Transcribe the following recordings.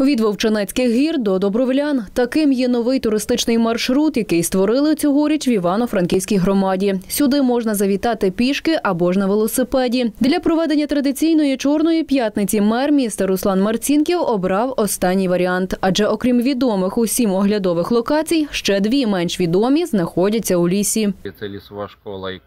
Від Вовчанецьких гір до Добровлян таким є новий туристичний маршрут, який створили цьогоріч в Івано-Франківській громаді. Сюди можна завітати пішки або ж на велосипеді. Для проведення традиційної чорної п'ятниці мер міста Руслан Марцінків обрав останній варіант, адже окрім відомих усім оглядових локацій, ще дві менш відомі знаходяться у лісі. Це лісова школа і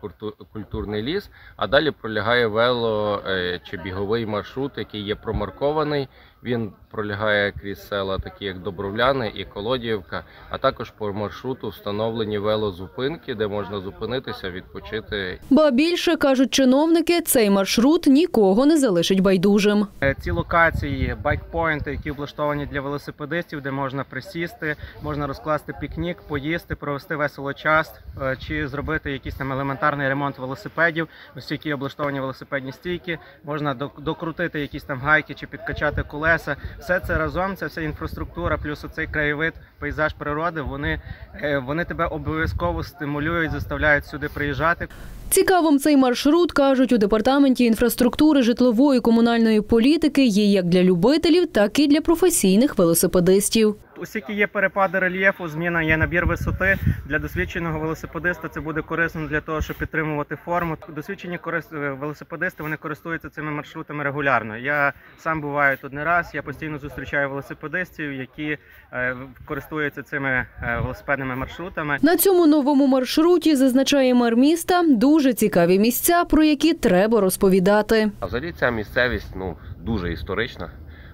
культурний ліс. А далі пролягає вело е, чи біговий маршрут, який є промаркований. Він пролягає крізь села, такі як Добровляни і Колодіївка, а також по маршруту встановлені велозупинки, де можна зупинитися, відпочити Ба більше кажуть чиновники, цей маршрут нікого не залишить байдужим. Е, Ці локації, байкпоінти, які облаштовані для велосипедистів, де можна присісти, можна розкласти пікнік, поїсти, провести весело час е, чи зробити якийсь там елементарний ремонт велосипедів, ось які облаштовані велосипедні стійки, можна док- докрутити якісь там гайки чи підкачати колеса. Все це разом, це вся інфраструктура, плюс оцей краєвид, пейзаж природи. Вони, е, вони тебе обов'язково стимулюють, заставляють сюди приїжджати. Цікавим цей маршрут кажуть у департаменті інфраструктури житлової комунальної політики є як для любителів, так і для професійних велосипедистів. Оскільки є перепади рельєфу, зміна є набір висоти для досвідченого велосипедиста. Це буде корисно для того, щоб підтримувати форму. Досвідчені корис- е, велосипедисти вони користуються цими маршрутами регулярно. Я сам буваю тут не раз. Я постійно зустрічаю велосипедистів, які е, користуються цими е, велосипедними маршрутами. На цьому новому маршруті зазначає мер міста дуже цікаві місця, про які треба розповідати. А взагалі ця місцевість ну, дуже історична.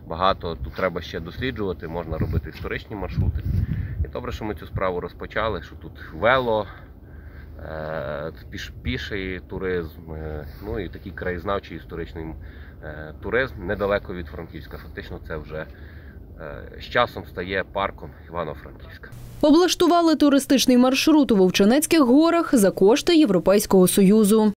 Багато тут треба ще досліджувати, можна робити історичні маршрути. І добре, що ми цю справу розпочали, що тут вело, е, піш, піший туризм, е, ну і такий краєзнавчий історичний е, туризм недалеко від Франківська. Фактично це вже з часом стає парком Івано-Франківська. Облаштували туристичний маршрут у Вовчанецьких горах за кошти Європейського союзу.